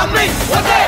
coming. What the